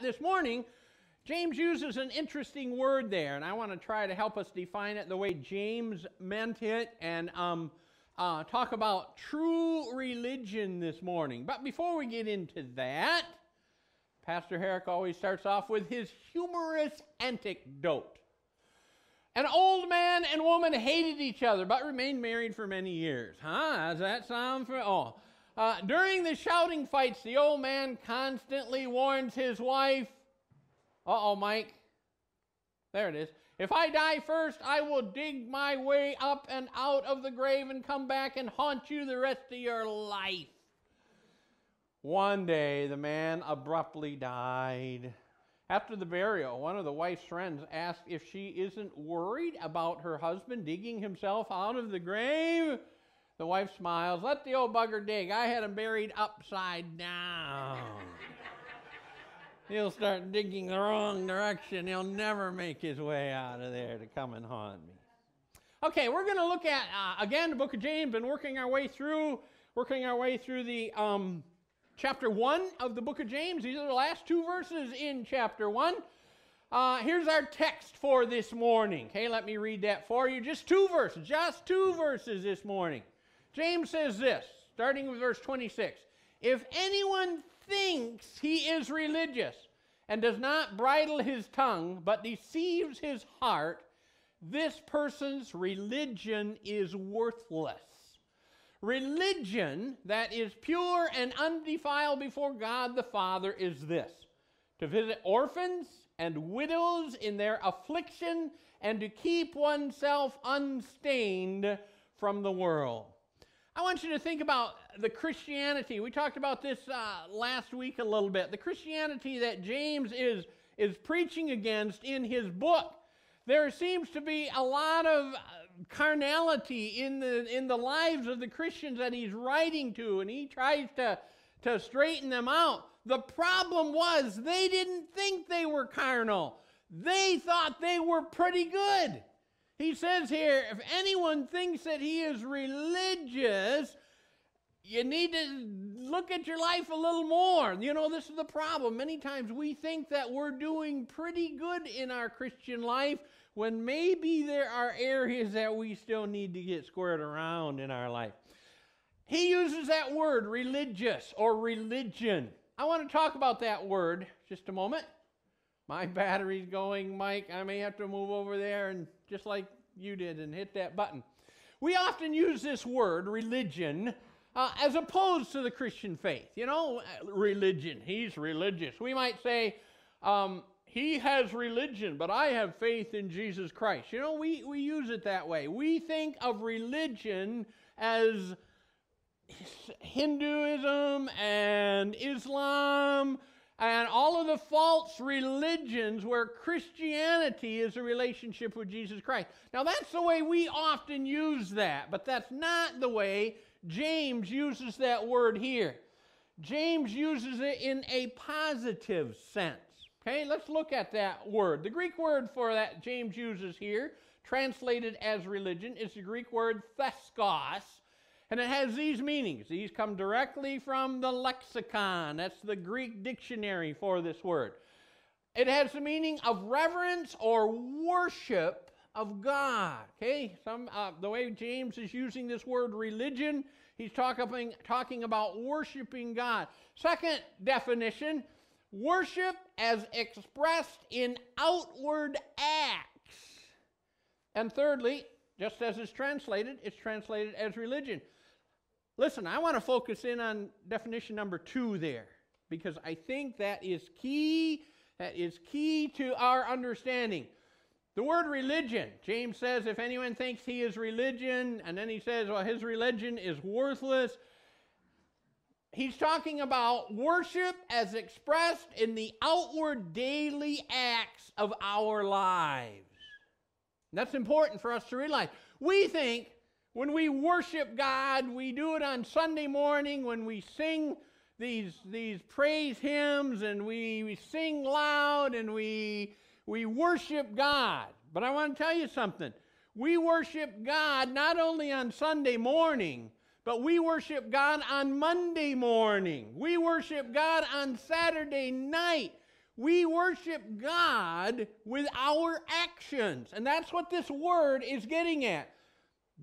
This morning, James uses an interesting word there, and I want to try to help us define it the way James meant it and um, uh, talk about true religion this morning. But before we get into that, Pastor Herrick always starts off with his humorous anecdote. An old man and woman hated each other but remained married for many years. Huh? Does that sound for. Oh. Uh, during the shouting fights, the old man constantly warns his wife, uh oh, Mike. There it is. If I die first, I will dig my way up and out of the grave and come back and haunt you the rest of your life. One day, the man abruptly died. After the burial, one of the wife's friends asked if she isn't worried about her husband digging himself out of the grave. The wife smiles. Let the old bugger dig. I had him buried upside down. He'll start digging the wrong direction. He'll never make his way out of there to come and haunt me. Okay, we're going to look at uh, again the book of James and working our way through, working our way through the um, chapter one of the book of James. These are the last two verses in chapter one. Uh, here's our text for this morning. Okay, let me read that for you. Just two verses, just two verses this morning. James says this, starting with verse 26 If anyone thinks he is religious and does not bridle his tongue, but deceives his heart, this person's religion is worthless. Religion that is pure and undefiled before God the Father is this to visit orphans and widows in their affliction and to keep oneself unstained from the world. I want you to think about the Christianity. We talked about this uh, last week a little bit. The Christianity that James is, is preaching against in his book. There seems to be a lot of uh, carnality in the, in the lives of the Christians that he's writing to, and he tries to, to straighten them out. The problem was they didn't think they were carnal, they thought they were pretty good. He says here if anyone thinks that he is religious, you need to look at your life a little more. You know, this is the problem. Many times we think that we're doing pretty good in our Christian life when maybe there are areas that we still need to get squared around in our life. He uses that word, religious or religion. I want to talk about that word just a moment. My battery's going, Mike. I may have to move over there and just like you did and hit that button. We often use this word, religion, uh, as opposed to the Christian faith. You know, religion. He's religious. We might say, um, he has religion, but I have faith in Jesus Christ. You know, we, we use it that way. We think of religion as Hinduism and Islam and all of the false religions where Christianity is a relationship with Jesus Christ. Now, that's the way we often use that, but that's not the way James uses that word here. James uses it in a positive sense. Okay, let's look at that word. The Greek word for that James uses here, translated as religion, is the Greek word threskos, and it has these meanings. These come directly from the lexicon. That's the Greek dictionary for this word. It has the meaning of reverence or worship of God. Okay, some uh, the way James is using this word religion, he's talking talking about worshiping God. Second definition: worship as expressed in outward acts. And thirdly, just as it's translated, it's translated as religion. Listen, I want to focus in on definition number two there because I think that is key. That is key to our understanding. The word religion, James says, if anyone thinks he is religion, and then he says, well, his religion is worthless. He's talking about worship as expressed in the outward daily acts of our lives. And that's important for us to realize. We think when we worship God, we do it on Sunday morning when we sing these, these praise hymns and we, we sing loud and we, we worship God. But I want to tell you something. We worship God not only on Sunday morning, but we worship God on Monday morning. We worship God on Saturday night. we worship God with our actions. And that's what this word is getting at.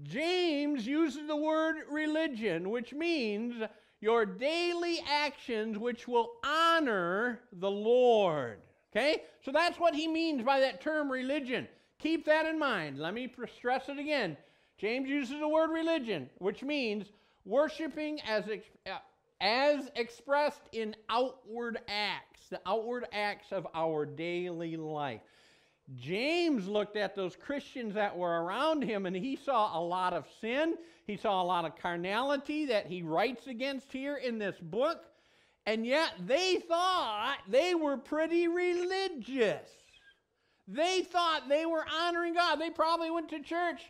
James uses the word religion, which means your daily actions which will honor the Lord. Okay? So that's what he means by that term religion. Keep that in mind. Let me stress it again. James uses the word religion, which means worshiping as, uh, as expressed in outward acts, the outward acts of our daily life. James looked at those Christians that were around him and he saw a lot of sin. He saw a lot of carnality that he writes against here in this book. And yet they thought they were pretty religious. They thought they were honoring God. They probably went to church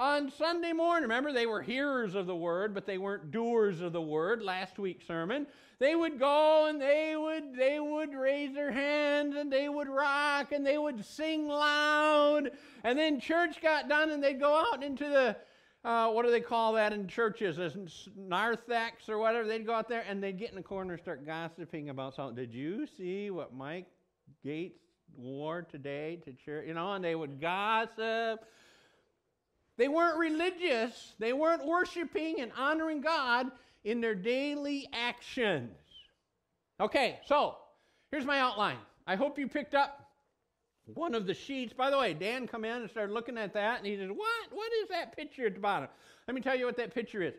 on Sunday morning. Remember, they were hearers of the word, but they weren't doers of the word. Last week's sermon. They would go and they would they would raise their hands and they would rock and they would sing loud. And then church got done and they'd go out into the uh, what do they call that in churches? Narthex or whatever. They'd go out there and they'd get in the corner and start gossiping about something. Did you see what Mike Gates wore today to church? You know, and they would gossip they weren't religious, they weren't worshiping and honoring God in their daily actions. Okay, so here's my outline. I hope you picked up one of the sheets. By the way, Dan come in and started looking at that, and he said, "What? What is that picture at the bottom?" Let me tell you what that picture is.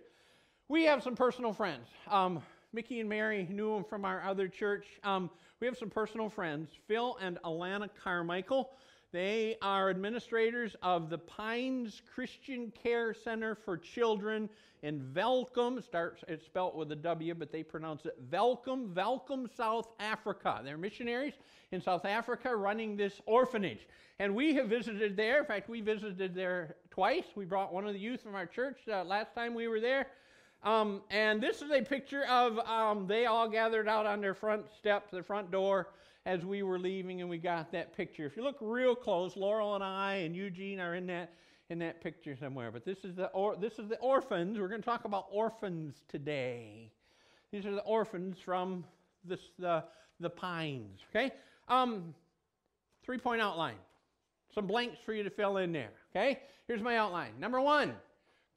We have some personal friends. Um, Mickey and Mary knew them from our other church. Um, we have some personal friends, Phil and Alana Carmichael. They are administrators of the Pines Christian Care Center for Children in Welkom. Starts it's spelled with a W, but they pronounce it Welkom, Welkom, South Africa. They're missionaries in South Africa running this orphanage. And we have visited there. In fact, we visited there twice. We brought one of the youth from our church uh, last time we were there. Um, and this is a picture of um, they all gathered out on their front steps, their front door as we were leaving and we got that picture. If you look real close, Laurel and I and Eugene are in that in that picture somewhere. But this is the or, this is the orphans. We're going to talk about orphans today. These are the orphans from this the the pines. Okay, um, three point outline. Some blanks for you to fill in there. Okay, here's my outline. Number one,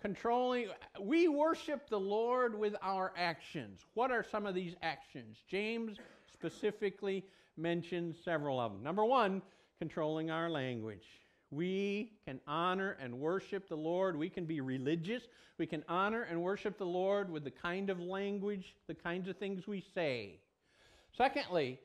controlling. We worship the Lord with our actions. What are some of these actions? James specifically mentions several of them. Number one, controlling our language. We can honor and worship the Lord. We can be religious. We can honor and worship the Lord with the kind of language, the kinds of things we say. Secondly,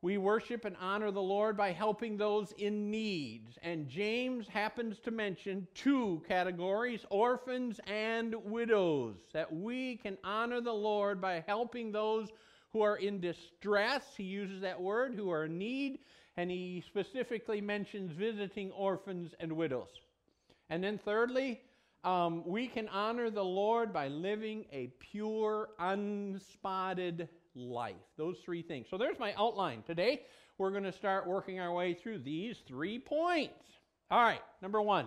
we worship and honor the Lord by helping those in need. And James happens to mention two categories orphans and widows. That we can honor the Lord by helping those who are in distress. He uses that word, who are in need, and he specifically mentions visiting orphans and widows. And then, thirdly, um, we can honor the Lord by living a pure, unspotted life. Those three things. So there's my outline. Today, we're going to start working our way through these three points. All right, number one,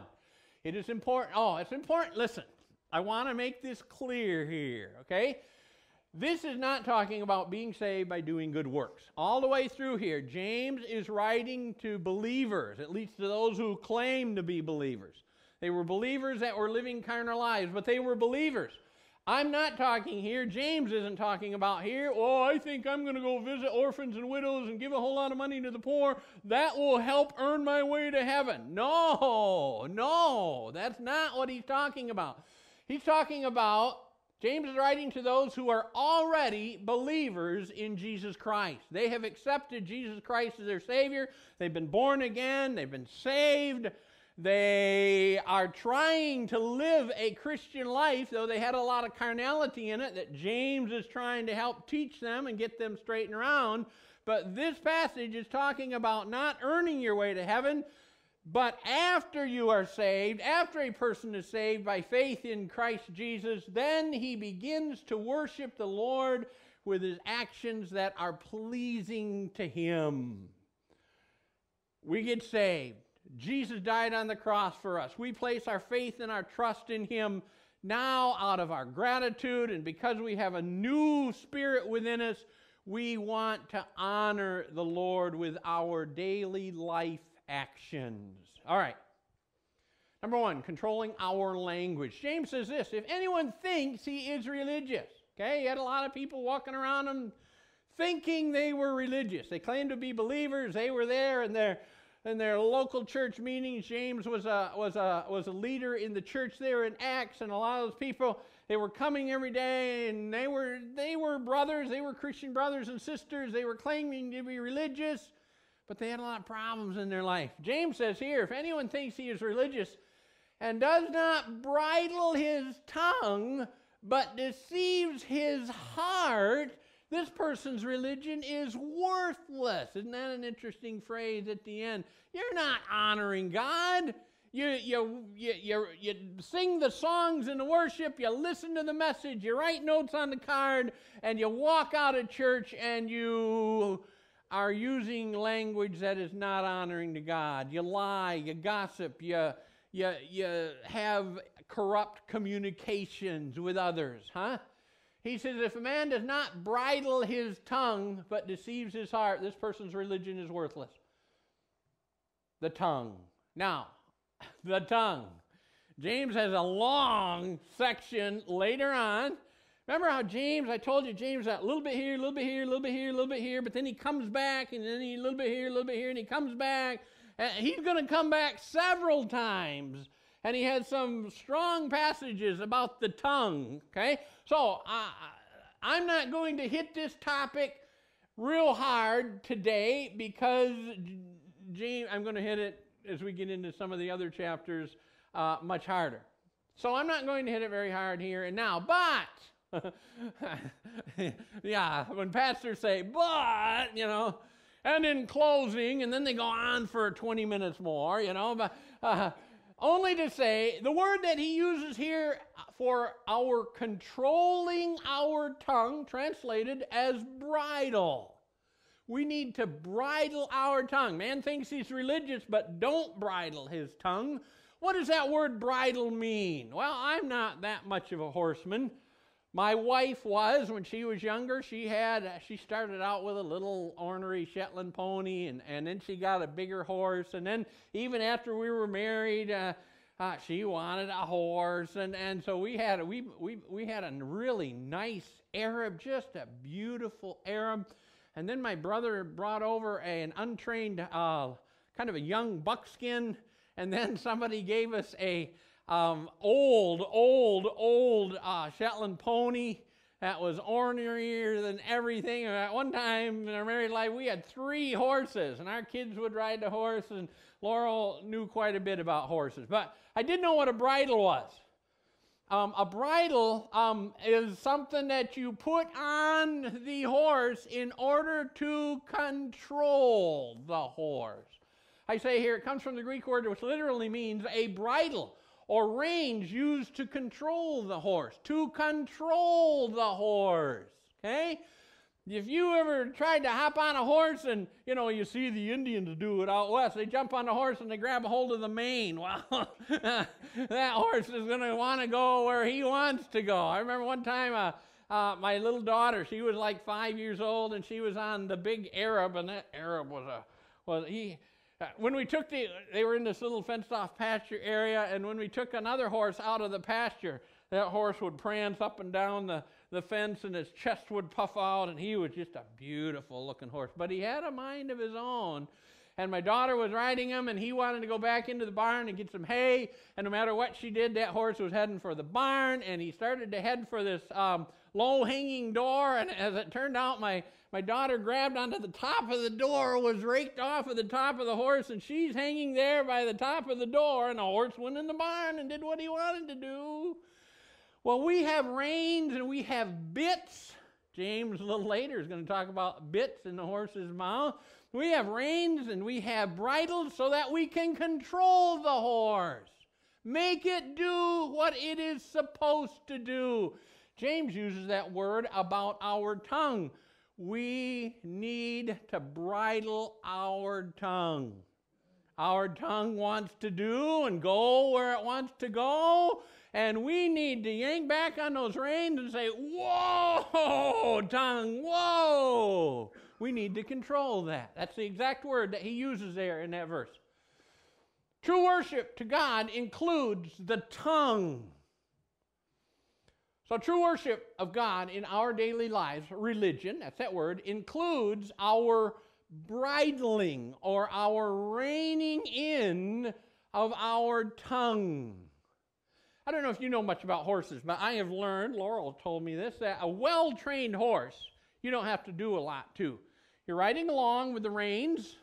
it is important. Oh, it's important. Listen, I want to make this clear here, okay? This is not talking about being saved by doing good works. All the way through here, James is writing to believers, at least to those who claim to be believers. They were believers that were living carnal lives, but they were believers. I'm not talking here, James isn't talking about here, oh, I think I'm going to go visit orphans and widows and give a whole lot of money to the poor. That will help earn my way to heaven. No, no, that's not what he's talking about. He's talking about James is writing to those who are already believers in Jesus Christ. They have accepted Jesus Christ as their Savior. They've been born again. They've been saved. They are trying to live a Christian life, though they had a lot of carnality in it that James is trying to help teach them and get them straightened around. But this passage is talking about not earning your way to heaven, but after you are saved, after a person is saved by faith in Christ Jesus, then he begins to worship the Lord with his actions that are pleasing to him. We get saved. Jesus died on the cross for us. We place our faith and our trust in him now out of our gratitude, and because we have a new spirit within us, we want to honor the Lord with our daily life actions. All right. Number one, controlling our language. James says this if anyone thinks he is religious, okay, he had a lot of people walking around him thinking they were religious. They claimed to be believers. They were there in their in their local church meetings. James was a was a was a leader in the church there in Acts, and a lot of those people they were coming every day, and they were they were brothers. They were Christian brothers and sisters. They were claiming to be religious, but they had a lot of problems in their life. James says here, if anyone thinks he is religious and does not bridle his tongue, but deceives his heart, this person's religion is worthless. Isn't that an interesting phrase at the end? You're not honoring God. You, you, you, you, you sing the songs in the worship, you listen to the message, you write notes on the card, and you walk out of church and you are using language that is not honoring to God. You lie, you gossip, you, you, you have corrupt communications with others, huh? He says, if a man does not bridle his tongue but deceives his heart, this person's religion is worthless. The tongue. Now, the tongue. James has a long section later on. Remember how James, I told you, James, a little bit here, a little bit here, a little bit here, a little bit here, but then he comes back, and then he, a little bit here, a little bit here, and he comes back. And he's going to come back several times and he had some strong passages about the tongue. Okay? So uh, I'm not going to hit this topic real hard today because James, I'm going to hit it as we get into some of the other chapters uh, much harder. So I'm not going to hit it very hard here and now. But, yeah, when pastors say, but, you know, and in closing, and then they go on for 20 minutes more, you know, but. Uh, only to say the word that he uses here for our controlling our tongue, translated as bridle. We need to bridle our tongue. Man thinks he's religious, but don't bridle his tongue. What does that word bridle mean? Well, I'm not that much of a horseman. My wife was when she was younger. She had she started out with a little ornery Shetland pony, and and then she got a bigger horse, and then even after we were married, uh, uh, she wanted a horse, and and so we had a, we we we had a really nice Arab, just a beautiful Arab, and then my brother brought over a, an untrained uh, kind of a young buckskin, and then somebody gave us a um, old, old, old uh, Shetland pony that was ornerier than everything. At one time in our married life, we had three horses, and our kids would ride the horse, and Laurel knew quite a bit about horses. But I didn't know what a bridle was. Um, a bridle um, is something that you put on the horse in order to control the horse. I say here, it comes from the Greek word which literally means a bridle or reins used to control the horse, to control the horse. Okay? If you ever tried to hop on a horse and, you know, you see the Indians do it out west, they jump on the horse and they grab a hold of the mane. Well, that horse is going to want to go where he wants to go. I remember one time uh, uh, my little daughter, she was like five years old and she was on the big Arab, and that Arab was a, was he, when we took the, they were in this little fenced off pasture area, and when we took another horse out of the pasture, that horse would prance up and down the, the fence and his chest would puff out, and he was just a beautiful looking horse. But he had a mind of his own. And my daughter was riding him, and he wanted to go back into the barn and get some hay. And no matter what she did, that horse was heading for the barn, and he started to head for this um, low hanging door. And as it turned out, my my daughter grabbed onto the top of the door, was raked off of the top of the horse, and she's hanging there by the top of the door, and the horse went in the barn and did what he wanted to do. Well, we have reins and we have bits. James, a little later, is going to talk about bits in the horse's mouth. We have reins and we have bridles so that we can control the horse. Make it do what it is supposed to do. James uses that word about our tongue we need to bridle our tongue. Our tongue wants to do and go where it wants to go, And we need to yank back on those reins and say, Whoa, tongue, whoa. We need to control that. That's the exact word that he uses there in that verse. True worship to God includes the tongue. So, true worship of God in our daily lives, religion, that's that word, includes our bridling or our reining in of our tongue. I don't know if you know much about horses, but I have learned, Laurel told me this, that a well trained horse, you don't have to do a lot to. You're riding along with the reins,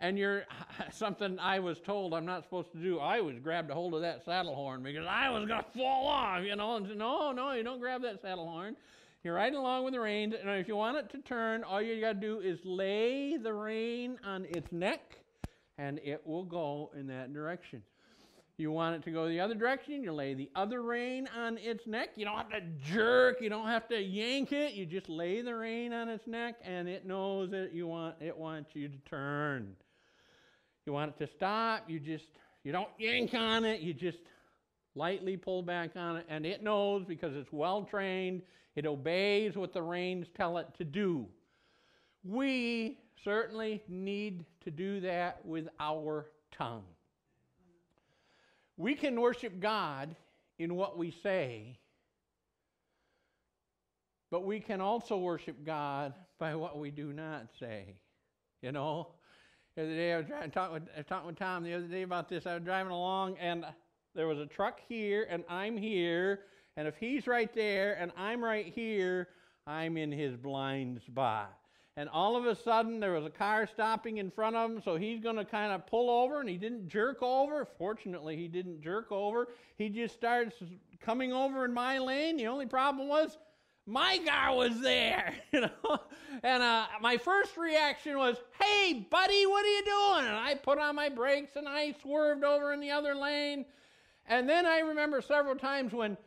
and you're something I was told I'm not supposed to do. I was grabbed a hold of that saddle horn because I was going to fall off, you know. And said, no, no, you don't grab that saddle horn. You're riding along with the reins, and if you want it to turn, all you got to do is lay the rein on its neck, and it will go in that direction. You want it to go the other direction, you lay the other rein on its neck. You don't have to jerk, you don't have to yank it. You just lay the rein on its neck, and it knows that you want it wants you to turn. You want it to stop, you just you don't yank on it, you just lightly pull back on it, and it knows because it's well trained, it obeys what the reins tell it to do. We certainly need to do that with our tongue. We can worship God in what we say, but we can also worship God by what we do not say. You know, the other day I was driving, talking with, talking with Tom the other day about this. I was driving along and there was a truck here and I'm here. And if he's right there and I'm right here, I'm in his blind spot. And all of a sudden, there was a car stopping in front of him, so he's going to kind of pull over, and he didn't jerk over. Fortunately, he didn't jerk over. He just starts coming over in my lane. The only problem was my guy was there, you know. And uh, my first reaction was, "Hey, buddy, what are you doing?" And I put on my brakes and I swerved over in the other lane. And then I remember several times when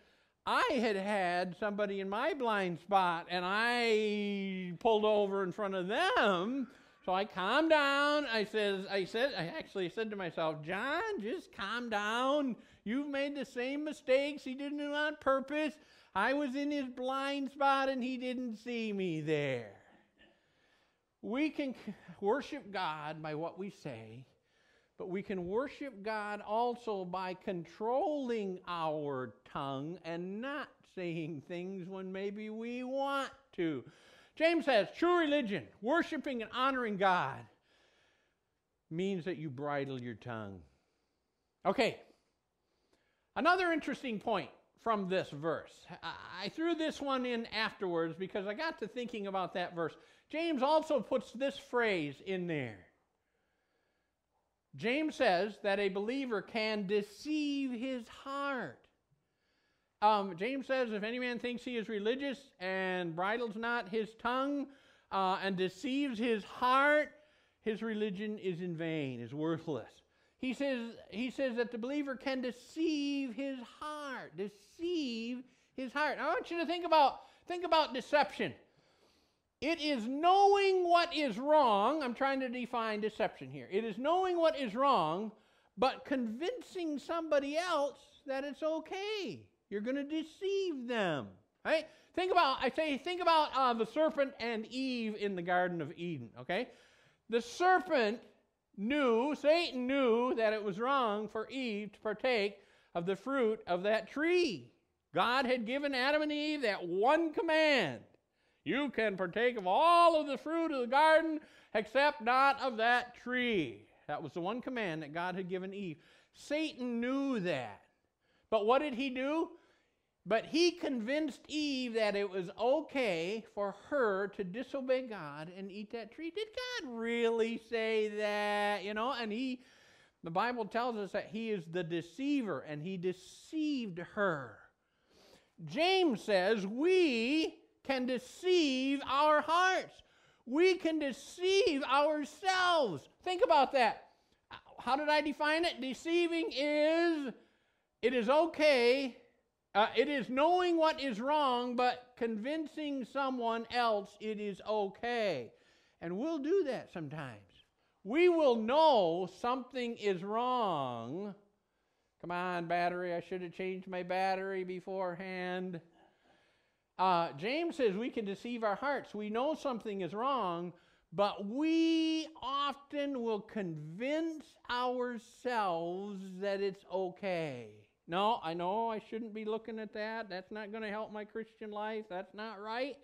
I had had somebody in my blind spot and I pulled over in front of them. So I calmed down. I says, I said, I actually said to myself, John, just calm down. You've made the same mistakes. He didn't do it on purpose. I was in his blind spot and he didn't see me there. We can worship God by what we say, but we can worship God also by controlling our tongue and not saying things when maybe we want to. James says true religion, worshiping and honoring God, means that you bridle your tongue. Okay, another interesting point from this verse. I threw this one in afterwards because I got to thinking about that verse. James also puts this phrase in there. James says that a believer can deceive his heart. Um, James says, if any man thinks he is religious and bridles not his tongue uh, and deceives his heart, his religion is in vain, is worthless. He says, he says that the believer can deceive his heart. Deceive his heart. I want you to think about, think about deception. It is knowing what is wrong. I'm trying to define deception here. It is knowing what is wrong, but convincing somebody else that it's okay. You're going to deceive them. Right? Think about, I say, think about uh, the serpent and Eve in the Garden of Eden. Okay? The serpent knew, Satan knew that it was wrong for Eve to partake of the fruit of that tree. God had given Adam and Eve that one command you can partake of all of the fruit of the garden except not of that tree. That was the one command that God had given Eve. Satan knew that. But what did he do? But he convinced Eve that it was okay for her to disobey God and eat that tree. Did God really say that? You know, and he, the Bible tells us that he is the deceiver and he deceived her. James says we can deceive our hearts. We can deceive ourselves. Think about that. How did I define it? Deceiving is it is okay uh, it is knowing what is wrong, but convincing someone else it is okay. And we'll do that sometimes. We will know something is wrong, Come on, battery. I should have changed my battery beforehand. Uh, James says we can deceive our hearts. We know something is wrong, but we often will convince ourselves that it's okay. No, I know I shouldn't be looking at that. That's not going to help my Christian life. That's not right.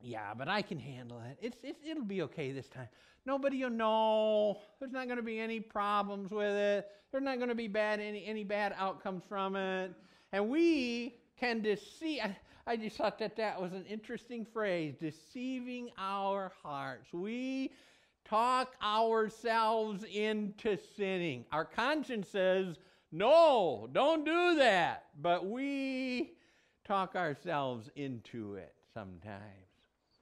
Yeah, but I can handle it. It's, it's, it'll be okay this time. Nobody will know. There's not going to be any problems with it. There's not going to be bad any, any bad outcomes from it. And we can deceive. I, I just thought that that was an interesting phrase deceiving our hearts. We talk ourselves into sinning. Our conscience says, no, don't do that. But we talk ourselves into it sometimes.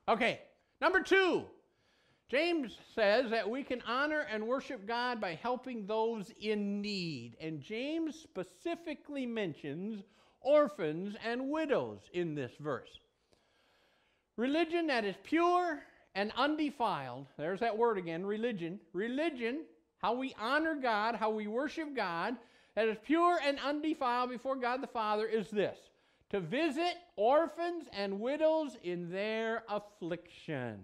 Okay, number two. James says that we can honor and worship God by helping those in need. And James specifically mentions orphans and widows in this verse. Religion that is pure and undefiled, there's that word again, religion. Religion, how we honor God, how we worship God, that is pure and undefiled before God the Father is this to visit orphans and widows in their affliction.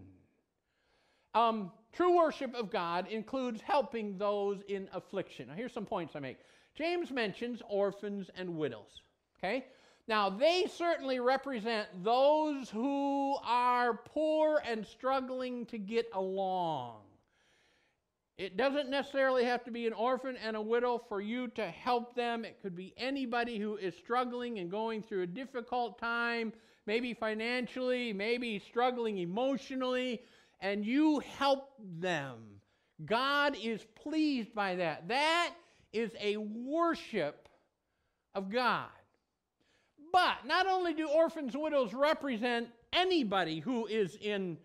Um, true worship of God includes helping those in affliction. Now, here's some points I make. James mentions orphans and widows. Okay? Now, they certainly represent those who are poor and struggling to get along. It doesn't necessarily have to be an orphan and a widow for you to help them. It could be anybody who is struggling and going through a difficult time, maybe financially, maybe struggling emotionally, and you help them. God is pleased by that. That is a worship of God. But not only do orphans and widows represent anybody who is in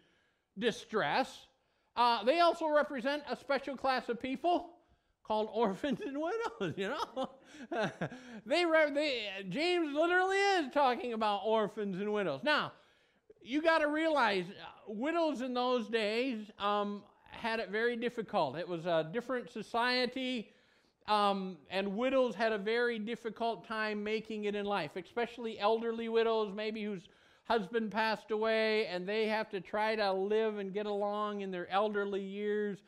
distress, uh, they also represent a special class of people called orphans and widows. You know, they, they James literally is talking about orphans and widows. Now, you got to realize, uh, widows in those days um, had it very difficult. It was a different society. Um, and widows had a very difficult time making it in life, especially elderly widows, maybe whose husband passed away, and they have to try to live and get along in their elderly years,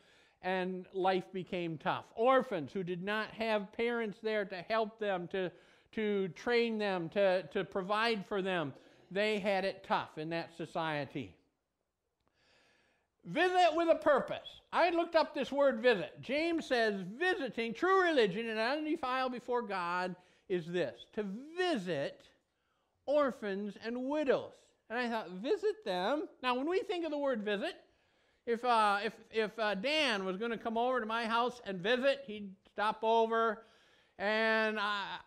and life became tough. Orphans who did not have parents there to help them, to, to train them, to, to provide for them, they had it tough in that society. Visit with a purpose. I looked up this word visit. James says visiting, true religion and undefiled before God is this to visit orphans and widows. And I thought, visit them. Now, when we think of the word visit, if, uh, if, if uh, Dan was going to come over to my house and visit, he'd stop over and I,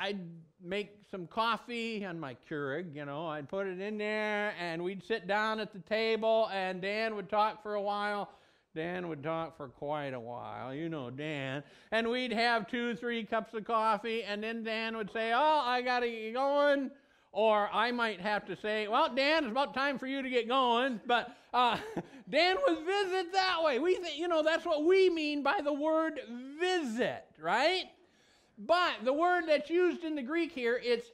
I, would make some coffee on my Keurig, you know, I'd put it in there, and we'd sit down at the table, and Dan would talk for a while. Dan would talk for quite a while, you know, Dan. And we'd have two, three cups of coffee, and then Dan would say, Oh, I got to get going. Or I might have to say, Well, Dan, it's about time for you to get going. But uh, Dan would visit that way. We think, you know, that's what we mean by the word visit, right? But the word that's used in the Greek here, it's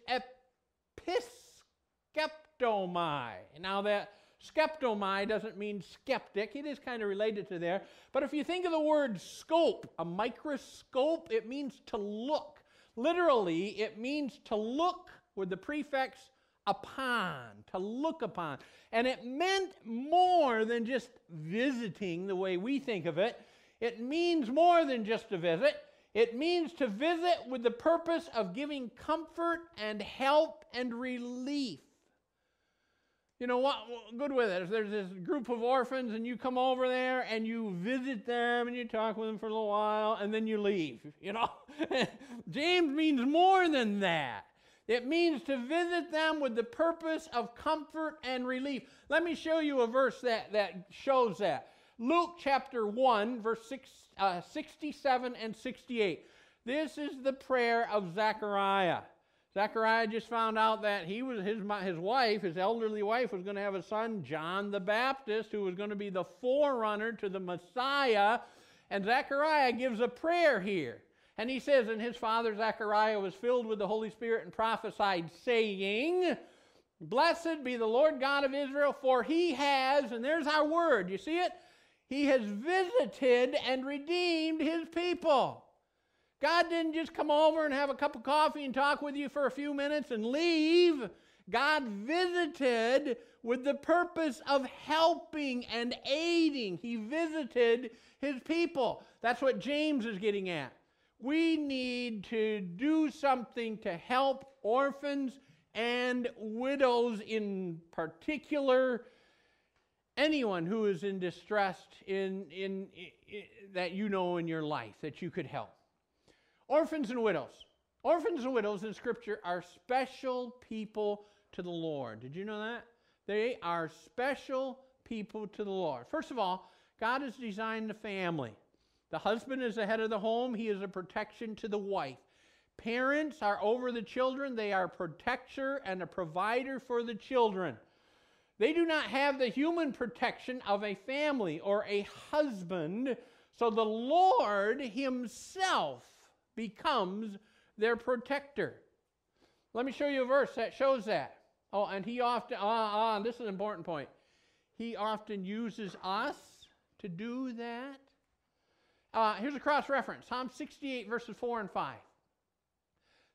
episkeptomai. Now that skeptomai doesn't mean skeptic. It is kind of related to there. But if you think of the word scope, a microscope, it means to look. Literally, it means to look with the prefix upon, to look upon. And it meant more than just visiting the way we think of it. It means more than just a visit. It means to visit with the purpose of giving comfort and help and relief. You know what? Good with it. If there's this group of orphans and you come over there and you visit them and you talk with them for a little while and then you leave, you know? James means more than that. It means to visit them with the purpose of comfort and relief. Let me show you a verse that, that shows that. Luke chapter 1, verse 6, uh, 67 and 68. This is the prayer of Zechariah. Zechariah just found out that he was his his wife, his elderly wife, was going to have a son, John the Baptist, who was going to be the forerunner to the Messiah. And Zechariah gives a prayer here. And he says, And his father Zechariah was filled with the Holy Spirit and prophesied, saying, Blessed be the Lord God of Israel, for he has, and there's our word, you see it? He has visited and redeemed his people. God didn't just come over and have a cup of coffee and talk with you for a few minutes and leave. God visited with the purpose of helping and aiding. He visited his people. That's what James is getting at. We need to do something to help orphans and widows in particular. Anyone who is in distress in, in, in, that you know in your life that you could help. Orphans and widows. Orphans and widows in scripture are special people to the lord. Did you know that? They are special people to the lord. First of all god has designed the family the husband is the head of the home he is a protection to the wife Parents are over the children, they are a protector and a provider for the children. They do not have the human protection of a family or a husband, so the Lord Himself becomes their protector. Let me show you a verse that shows that. Oh, and He often, ah, uh, this is an important point. He often uses us to do that. Uh, here's a cross reference Psalm 68, verses 4 and 5.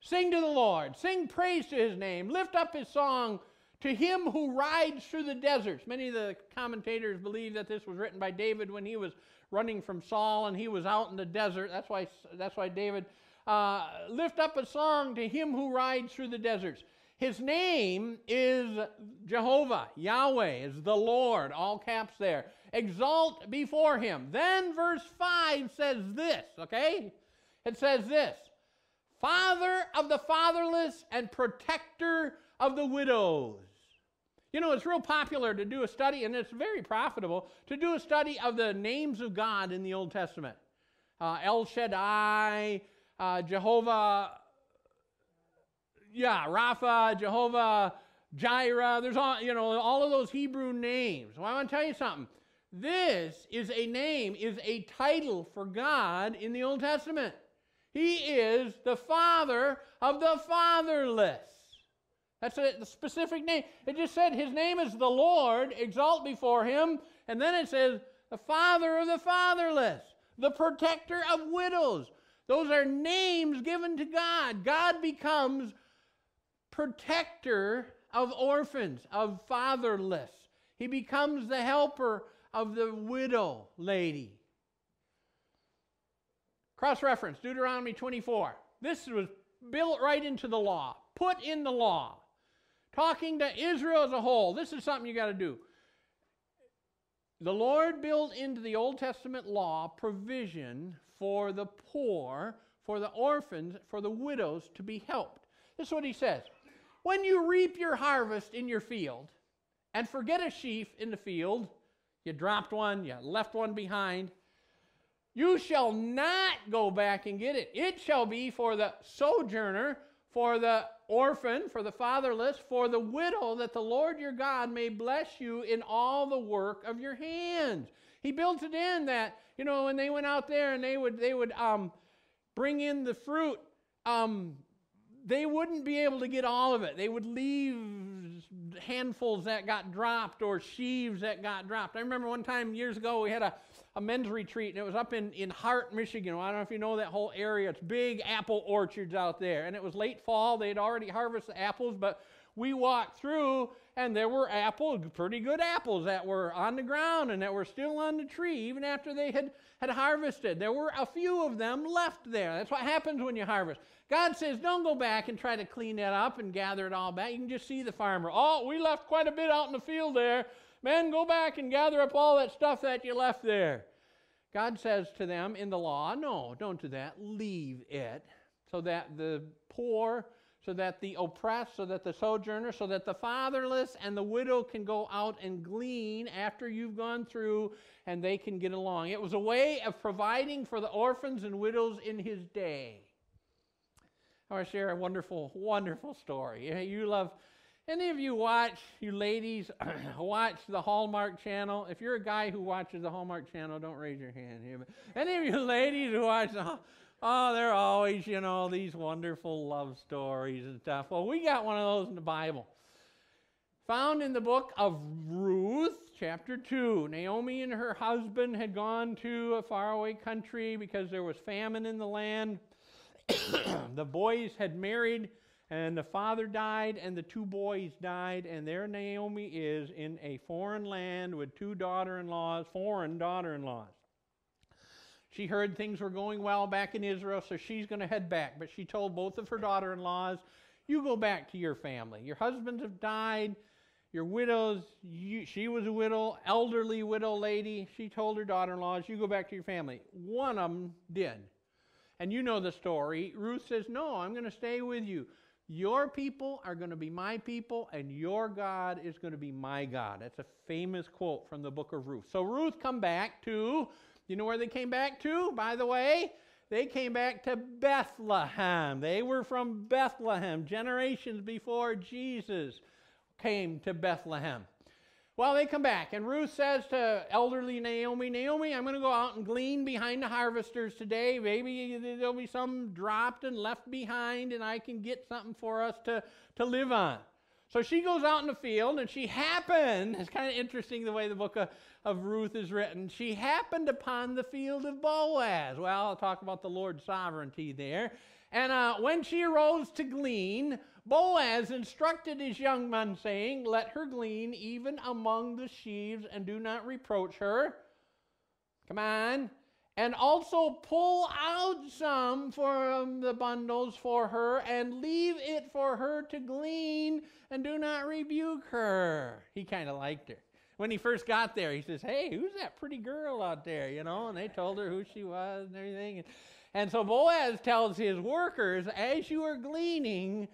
Sing to the Lord, sing praise to his name, lift up his song to him who rides through the deserts. Many of the commentators believe that this was written by David when he was running from Saul and he was out in the desert. That's why, that's why David uh, lift up a song to him who rides through the deserts. His name is Jehovah, Yahweh is the Lord, all caps there. Exalt before him. Then verse 5 says this, okay? It says this father of the fatherless and protector of the widows. You know, it's real popular to do a study, and it's very profitable to do a study of the names of God in the Old Testament. Uh, El Shaddai, uh, Jehovah, yeah, Rapha, Jehovah, Jireh. There's all, you know, all of those Hebrew names. Well, I want to tell you something. This is a name, is a title for God in the Old Testament. He is the father of the fatherless. That's a specific name. It just said his name is the Lord, exalt before him. And then it says the father of the fatherless, the protector of widows. Those are names given to God. God becomes protector of orphans, of fatherless. He becomes the helper of the widow lady. Cross reference Deuteronomy 24. This was built right into the law, put in the law. Talking to Israel as a whole, this is something you got to do. The Lord built into the Old Testament law provision for the poor, for the orphans, for the widows to be helped. This is what he says When you reap your harvest in your field and forget a sheaf in the field, you dropped one, you left one behind, you shall not go back and get it. It shall be for the sojourner, for the orphan, for the fatherless, for the widow, that the Lord your God may bless you in all the work of your hands. He built it in that, you know, when they went out there and they would they would um, bring in the fruit, um, they wouldn't be able to get all of it. They would leave handfuls that got dropped or sheaves that got dropped. I remember one time years ago we had a, a men's retreat and it was up in, in Hart, Michigan. Well, I don't know if you know that whole area. It's big apple orchards out there. And it was late fall. They'd already harvested the apples, but we walked through and there were apples, pretty good apples that were on the ground and that were still on the tree even after they had, had harvested. There were a few of them left there. That's what happens when you harvest. God says, don't go back and try to clean that up and gather it all back. You can just see the farmer. Oh, we left quite a bit out in the field there. Man, go back and gather up all that stuff that you left there. God says to them in the law, no, don't do that. Leave it so that the poor, so that the oppressed, so that the sojourner, so that the fatherless and the widow can go out and glean after you've gone through and they can get along. It was a way of providing for the orphans and widows in his day. I want to share a wonderful, wonderful story. You love, any of you watch, you ladies, watch the Hallmark Channel? If you're a guy who watches the Hallmark Channel, don't raise your hand here. But any of you ladies who watch the Oh, they're always, you know, these wonderful love stories and stuff. Well, we got one of those in the Bible. Found in the book of Ruth, chapter 2. Naomi and her husband had gone to a faraway country because there was famine in the land. the boys had married, and the father died, and the two boys died, and there Naomi is in a foreign land with two daughter in laws, foreign daughter in laws. She heard things were going well back in Israel, so she's going to head back. But she told both of her daughter in laws, You go back to your family. Your husbands have died. Your widows, you, she was a widow, elderly widow lady. She told her daughter in laws, You go back to your family. One of them did. And you know the story. Ruth says, No, I'm going to stay with you. Your people are going to be my people, and your God is going to be my God. That's a famous quote from the book of Ruth. So Ruth come back to you know where they came back to, by the way? They came back to Bethlehem. They were from Bethlehem, generations before Jesus came to Bethlehem. Well, they come back, and Ruth says to elderly Naomi, Naomi, I'm going to go out and glean behind the harvesters today. Maybe there'll be some dropped and left behind, and I can get something for us to, to live on. So she goes out in the field, and she happened, it's kind of interesting the way the book of of Ruth is written, she happened upon the field of Boaz. Well, I'll talk about the Lord's sovereignty there. And uh, when she arose to glean, Boaz instructed his young men, saying, Let her glean even among the sheaves, and do not reproach her. Come on. And also pull out some from the bundles for her, and leave it for her to glean, and do not rebuke her. He kind of liked her when he first got there, he says, Hey, who's that pretty girl out there? You know, and they told her who she was and everything. And so Boaz tells his workers, as you are gleaning,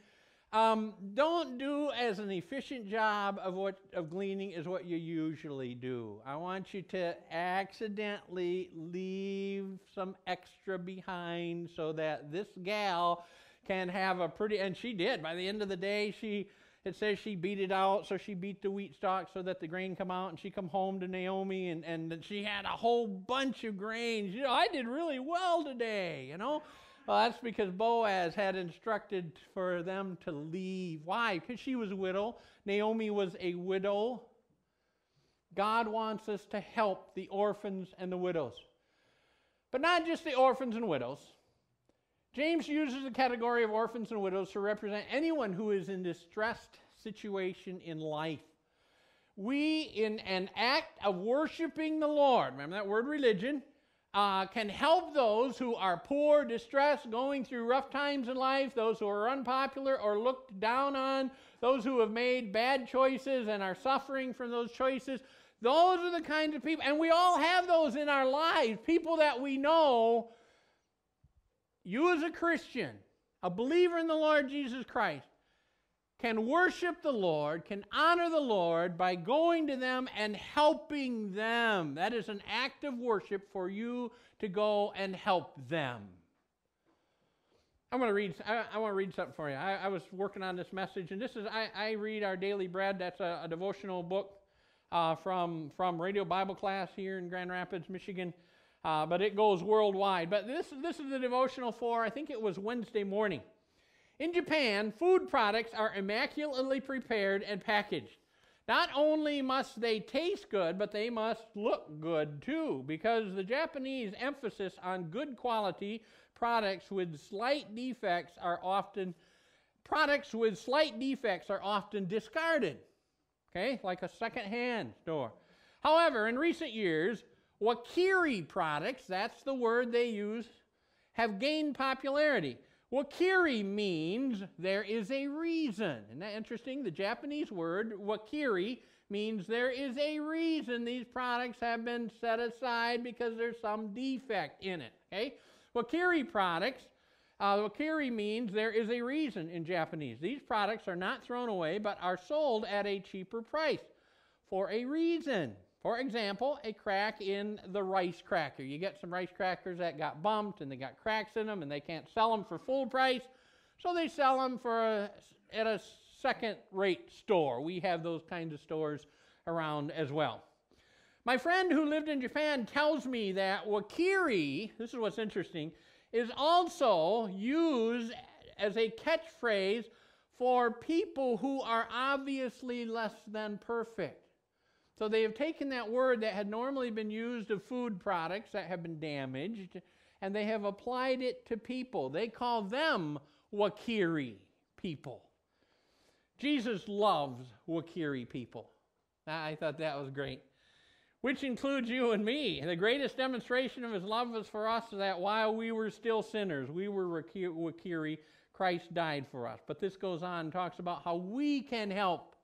um, don't do as an efficient job of what of gleaning as what you usually do. I want you to accidentally leave some extra behind so that this gal can have a pretty and she did. By the end of the day, she it says she beat it out, so she beat the wheat stalk so that the grain come out, and she come home to Naomi, and, and she had a whole bunch of grains. You know, I did really well today, you know. Well, that's because Boaz had instructed for them to leave. Why? Because she was a widow. Naomi was a widow. God wants us to help the orphans and the widows. But not just the orphans and widows. James uses the category of orphans and widows to represent anyone who is in distressed situation in life. We, in an act of worshiping the Lord, remember that word religion, uh, can help those who are poor, distressed, going through rough times in life, those who are unpopular or looked down on, those who have made bad choices and are suffering from those choices. Those are the kinds of people, and we all have those in our lives, people that we know you as a Christian, a believer in the Lord Jesus Christ, can worship the Lord, can honor the Lord by going to them and helping them. That is an act of worship for you to go and help them. I'm going to read. I, I want to read something for you. I, I, was working on this message, and this is. I, I read our daily bread. That's a, a devotional book uh, from from Radio Bible Class here in Grand Rapids, Michigan uh, but it goes worldwide. But this, this is the devotional for, I think it was Wednesday morning. In Japan, food products are immaculately prepared and packaged. Not only must they taste good, but they must look good too, because the Japanese emphasis on good quality products with slight defects are often products with slight defects are often discarded. Okay, like a second-hand store. However, in recent years, Wakiri products, that's the word they use, have gained popularity. Wakiri means there is a reason. Isn't that interesting? The Japanese word wakiri means there is a reason these products have been set aside because there's some defect in it. Okay? Wakiri products, uh, wakiri means there is a reason in Japanese. These products are not thrown away but are sold at a cheaper price for a reason. For example, a crack in the rice cracker. You get some rice crackers that got bumped and they got cracks in them and they can't sell them for full price, so they sell them for a, at a second rate store. We have those kinds of stores around as well. My friend who lived in Japan tells me that wakiri, this is what's interesting, is also used as a catchphrase for people who are obviously less than perfect. So they have taken that word that had normally been used of food products that have been damaged and they have applied it to people. They call them Wakiri people. Jesus loves Wakiri people. I thought that was great. Which includes you and me. The greatest demonstration of his love was for us that while we were still sinners, we were Wakiri, Christ died for us. But this goes on and talks about how we can help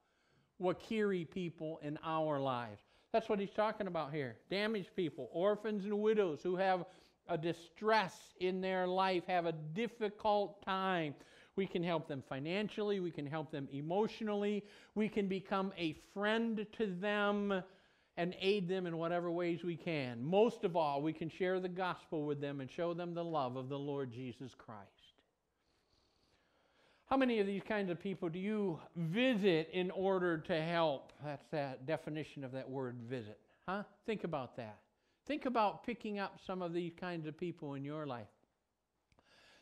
Wakiri people in our lives. That's what he's talking about here. Damaged people, orphans and widows who have a distress in their life, have a difficult time. We can help them financially, we can help them emotionally, we can become a friend to them and aid them in whatever ways we can. Most of all, we can share the gospel with them and show them the love of the Lord Jesus Christ. How many of these kinds of people do you visit in order to help? That's that definition of that word visit. Huh? Think about that. Think about picking up some of these kinds of people in your life.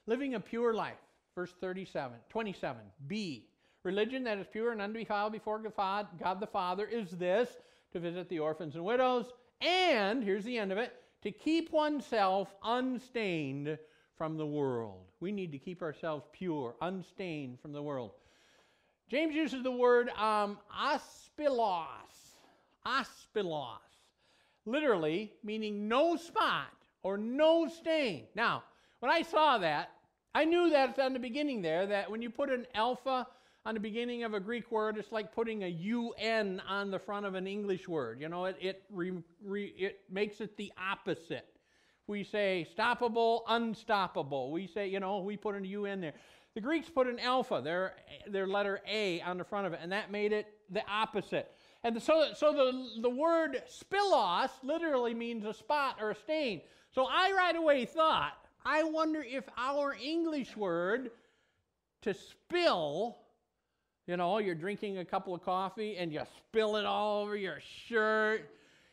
Living a pure life, verse 37, 27. B. Religion that is pure and undefiled before God the Father is this to visit the orphans and widows, and, here's the end of it, to keep oneself unstained from the world. We need to keep ourselves pure, unstained from the world. James uses the word um, aspilos, aspilos, literally meaning no spot or no stain. Now, when I saw that, I knew that on the beginning there that when you put an alpha on the beginning of a Greek word, it's like putting a UN on the front of an English word. You know, it, it, re, re, it makes it the opposite. We say stoppable, unstoppable. We say, you know, we put an U in there. The Greeks put an alpha, their, their letter A, on the front of it, and that made it the opposite. And so, so the, the word spilos literally means a spot or a stain. So I right away thought, I wonder if our English word to spill you know, you're drinking a cup of coffee and you spill it all over your shirt.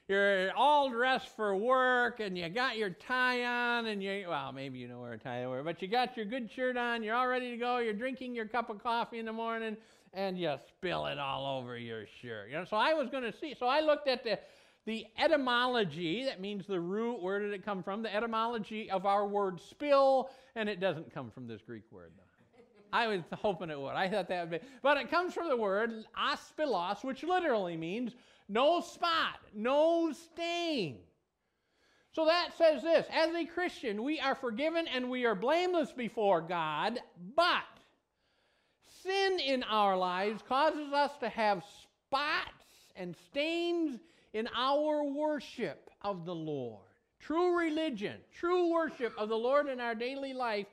You're all dressed for work and you got your tie on and you, well, maybe you know where a tie is, but you got your good shirt on. You're all ready to go. You're drinking your cup of coffee in the morning and you spill it all over your shirt. You know, so I was going to see, so I looked at the, the etymology, that means the root, where did it come from? The etymology of our word spill, and it doesn't come from this Greek word, though. I was hoping it would. I thought that would be. But it comes from the word aspilos, which literally means no spot, no stain. So that says this as a Christian, we are forgiven and we are blameless before God, but sin in our lives causes us to have spots and stains in our worship of the Lord. True religion, true worship of the Lord in our daily life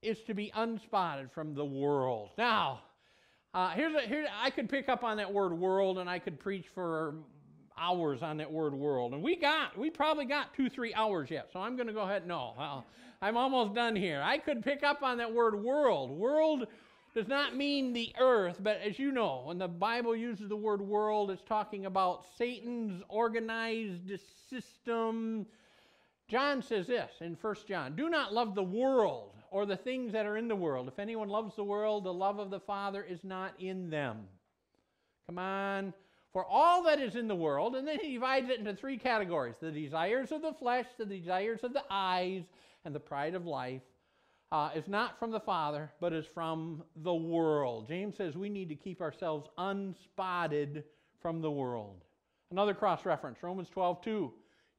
is to be unspotted from the world. Now, uh, here's a, here I could pick up on that word world and I could preach for hours on that word world. And we got, we probably got two, three hours yet. So I'm going to go ahead. No, well, I'm almost done here. I could pick up on that word world. World does not mean the earth, but as you know, when the Bible uses the word world, it's talking about Satan's organized system. John says this in 1 John Do not love the world or the things that are in the world. If anyone loves the world, the love of the Father is not in them. Come on. For all that is in the world, and then he divides it into three categories the desires of the flesh, the desires of the eyes, and the pride of life, uh, is not from the Father, but is from the world. James says we need to keep ourselves unspotted from the world. Another cross reference, Romans 12 2.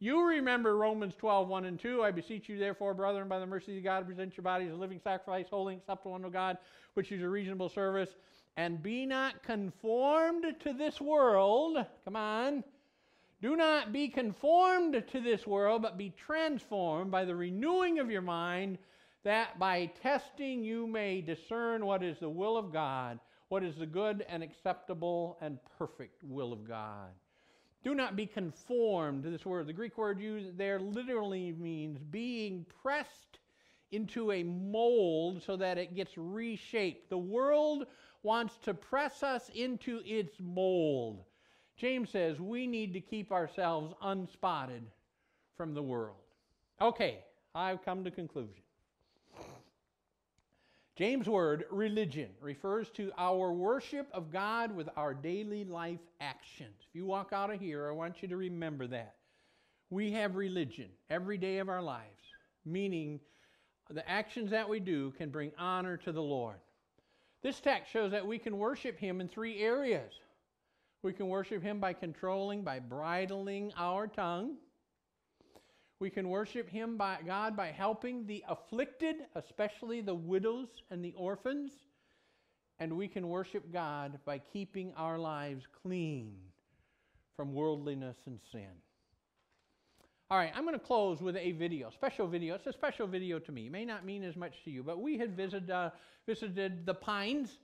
You remember Romans 12, 1 and 2. I beseech you, therefore, brethren, by the mercy of God, present your bodies a living sacrifice, holy, acceptable unto God, which is a reasonable service. And be not conformed to this world. Come on. Do not be conformed to this world, but be transformed by the renewing of your mind, that by testing you may discern what is the will of God, what is the good and acceptable and perfect will of God. Do not be conformed to this word. The Greek word used there literally means being pressed into a mold so that it gets reshaped. The world wants to press us into its mold. James says we need to keep ourselves unspotted from the world. Okay, I've come to conclusion. James' word, religion, refers to our worship of God with our daily life actions. If you walk out of here, I want you to remember that. We have religion every day of our lives, meaning the actions that we do can bring honor to the Lord. This text shows that we can worship Him in three areas. We can worship Him by controlling, by bridling our tongue. We can worship Him by God by helping the afflicted, especially the widows and the orphans. And we can worship God by keeping our lives clean from worldliness and sin. All right, I'm going to close with a video, special video. It's a special video to me. It may not mean as much to you, but we had visited, uh, visited the Pines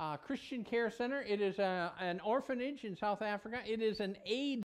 uh, Christian Care Center. It is a, an orphanage in South Africa. It is an aid